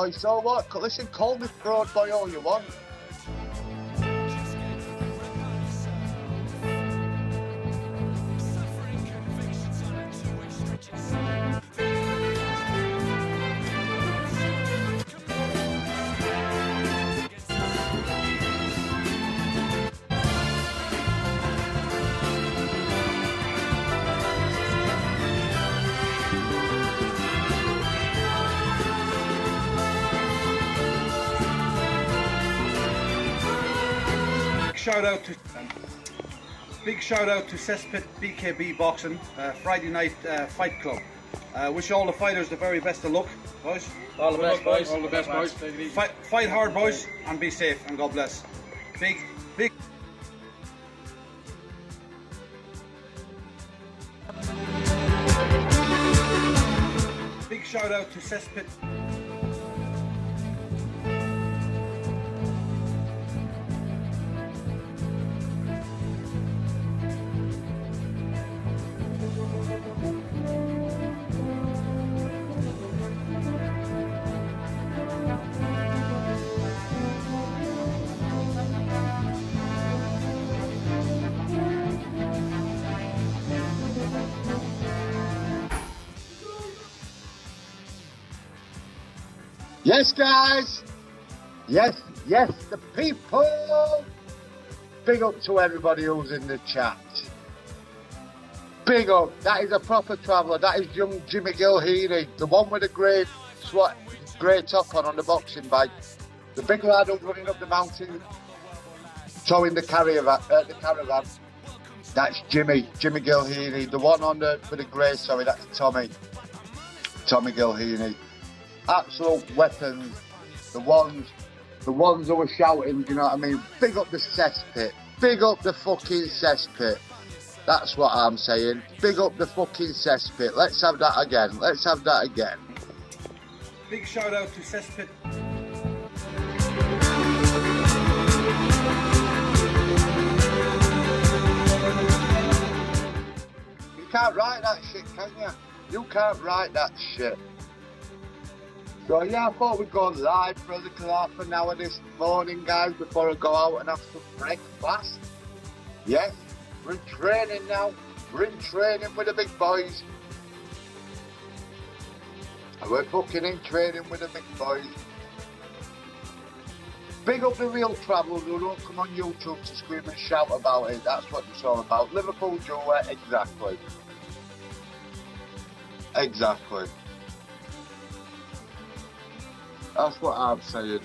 boy. So what? Listen, call me fraud boy all you want. Shout out to um, big shout out to Cesspit BKB Boxing uh, Friday Night uh, Fight Club. Uh, wish all the fighters the very best of luck, boys. All the best, boys. All the best, boys. Fight, fight hard, boys, and be safe, and God bless. Big, big. Big shout out to Cesspit. Yes, guys. Yes, yes, the people. Big up to everybody who's in the chat. Big up. That is a proper traveller. That is young Jimmy Gilheany, the one with the grey swat, grey top on on the boxing bike. The big lad who's running up the mountain, towing the caravan. Uh, the caravan. That's Jimmy, Jimmy Gilheany. The one on the with the grey. Sorry, that's Tommy. Tommy Gilheany absolute weapons. The ones, the ones who were shouting, you know what I mean? Big up the cesspit. Big up the fucking cesspit. That's what I'm saying. Big up the fucking cesspit. Let's have that again. Let's have that again. Big shout out to Cesspit. You can't write that shit, can you? You can't write that shit. So yeah, I thought we'd go live for a little half an hour this morning, guys, before I go out and have some breakfast. Yes, we're in training now. We're in training with the big boys. And we're fucking in training with the big boys. Big up the real travellers who don't come on YouTube to scream and shout about it. That's what it's all about. Liverpool Duet, exactly. Exactly. That's what I'm saying.